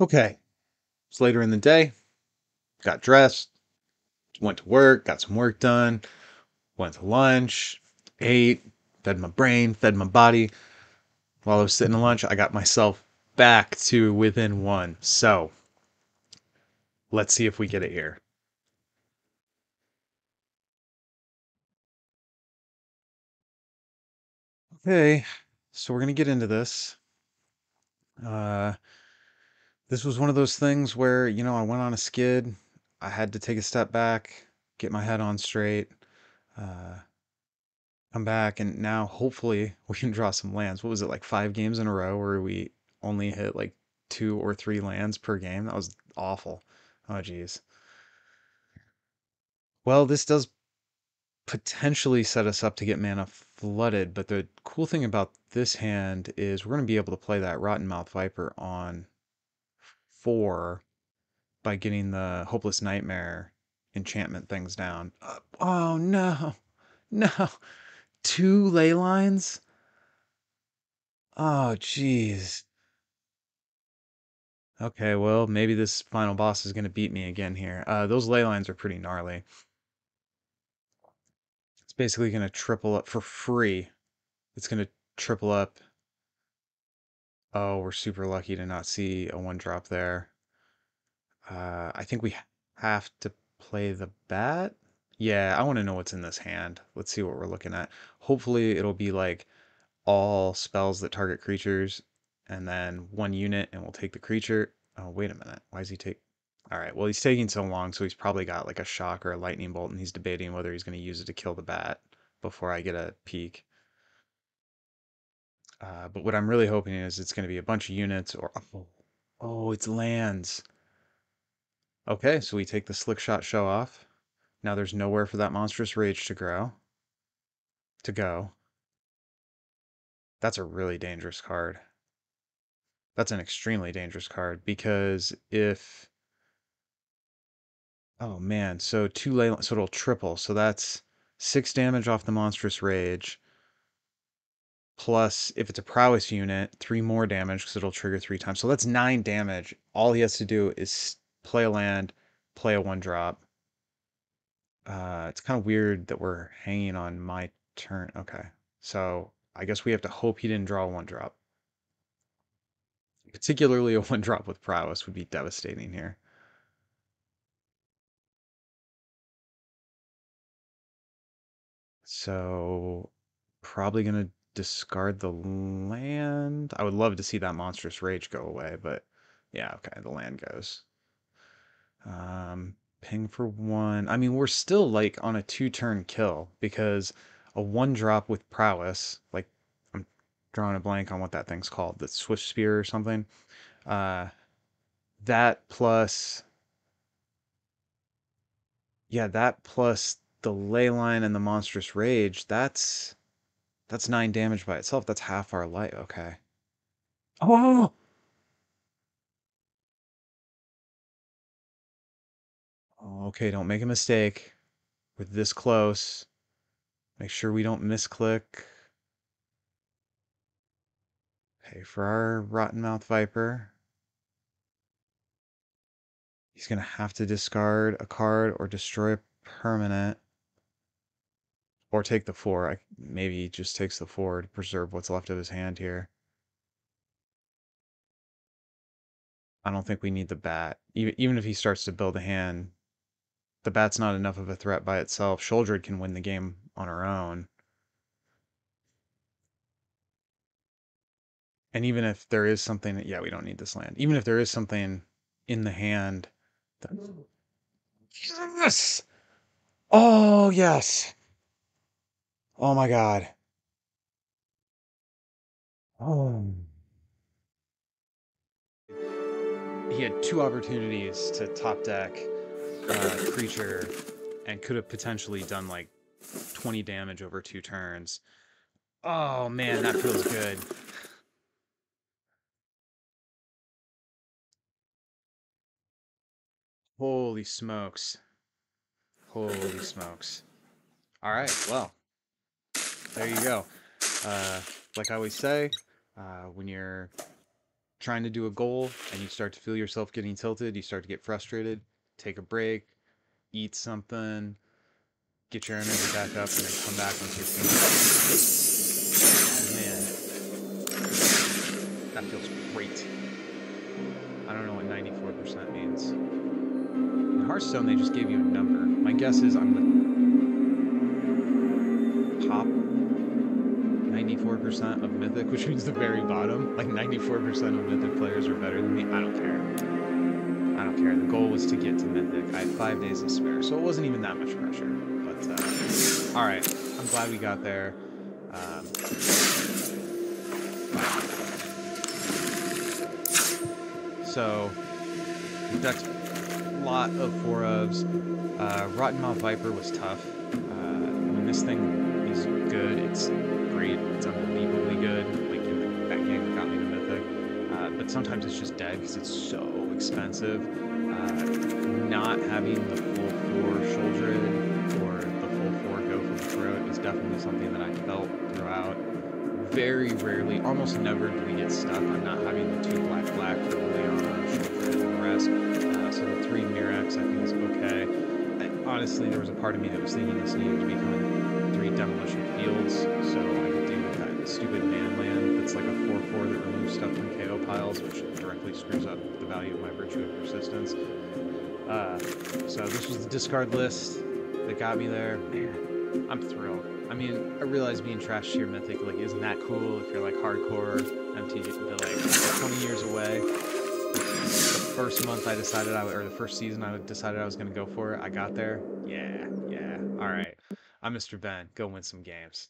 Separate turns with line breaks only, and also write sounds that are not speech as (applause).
Okay. It's later in the day. Got dressed, went to work, got some work done, went to lunch, ate, fed my brain, fed my body. While I was sitting at lunch, I got myself back to within one. So let's see if we get it here. Okay, so we're gonna get into this. Uh, this was one of those things where, you know, I went on a skid. I had to take a step back, get my head on straight, uh, come back, and now hopefully (laughs) we can draw some lands. What was it, like five games in a row where we only hit like two or three lands per game? That was awful. Oh, geez. Well, this does potentially set us up to get mana flooded, but the cool thing about this hand is we're going to be able to play that Rottenmouth Viper on four by getting the Hopeless Nightmare enchantment things down. Uh, oh no, (laughs) no, two ley lines. Oh jeez. Okay, well maybe this final boss is gonna beat me again here. Uh, those ley lines are pretty gnarly. It's basically gonna triple up for free. It's gonna triple up. Oh, we're super lucky to not see a one drop there. Uh, I think we have to play the bat. Yeah, I want to know what's in this hand. Let's see what we're looking at. Hopefully it'll be like all spells that target creatures and then one unit and we'll take the creature. Oh, wait a minute. Why is he take... All right, well, he's taking so long, so he's probably got like a shock or a lightning bolt and he's debating whether he's going to use it to kill the bat before I get a peek. Uh, but what I'm really hoping is it's going to be a bunch of units or... Oh, oh it's lands. Okay, so we take the Slickshot Show-Off. Now there's nowhere for that monstrous rage to grow. To go. That's a really dangerous card. That's an extremely dangerous card because if Oh man, so two ley so it'll triple. So that's six damage off the monstrous rage. Plus, if it's a prowess unit, three more damage because it'll trigger three times. So that's nine damage. All he has to do is play a land, play a one drop. Uh, it's kind of weird that we're hanging on my turn. Okay, so I guess we have to hope he didn't draw a one drop. Particularly a (laughs) one drop with prowess would be devastating here. So probably gonna discard the land. I would love to see that monstrous rage go away, but yeah, okay, the land goes. Um, ping for one. I mean, we're still like on a two-turn kill because a one drop with prowess, like I'm drawing a blank on what that thing's called, the Swiftspear or something. Uh, that plus, yeah, that plus the ley line and the monstrous rage. That's that's nine damage by itself. That's half our life. Okay. Oh. Okay, don't make a mistake. We're this close. Make sure we don't misclick. Pay for our Rottenmouth Viper. He's going to have to discard a card or destroy a permanent. Or take the four. I, maybe he just takes the four to preserve what's left of his hand here. I don't think we need the bat. Even, even if he starts to build a hand, the bat's not enough of a threat by itself. Sheoldred can win the game on her own. And even if there is something, yeah, we don't need this land. Even if there is something in the hand that... Yes! Oh, yes! Oh my god. Oh. He had two opportunities to top deck uh, creature and could have potentially done like 20 damage over two turns. Oh man, that feels good. Holy smokes. Holy smokes. All right, well, there you go. Uh, like I always say, uh, when you're trying to do a goal and you start to feel yourself getting tilted, you start to get frustrated, take a break, eat something, get your energy back up, and then come back once you're finished. Man, that feels great. I don't know what 94% means. In Hearthstone, they just gave you a number. My guess is I'm the 94% of Mythic, which means the very bottom. Like 94% of Mythic players are better than me. I don't care. I don't care. The goal was to get to Mythic. I had five days to spare, so it wasn't even that much pressure. But, uh, all right. I'm glad we got there. Um, so, a lot of four ofs. Uh, Rottenmouth Viper was tough. Uh, when this thing is good, it's great. Sometimes it's just dead because it's so expensive. Uh, not having the full four Sheoldred or the full four go for the throat is definitely something that I felt throughout. Very rarely, almost never do we get stuck on not having the two black black for Liliana, Sheoldred, and the rest. Uh, so the three Mirrex I think is okay. I, honestly, there was a part of me that was thinking this needed to become Piles, which directly screws up the value of my Virtue of Persistence. Uh, so this was the discard list that got me there. Man, I'm thrilled. I mean, I realize being trash tier mythic like isn't that cool if you're like hardcore MTG, but like 20 years away. The first month I decided I would, or the first season I decided I was going to go for it. I got there. Yeah, yeah. All right. I'm Mr. Ben. Go win some games.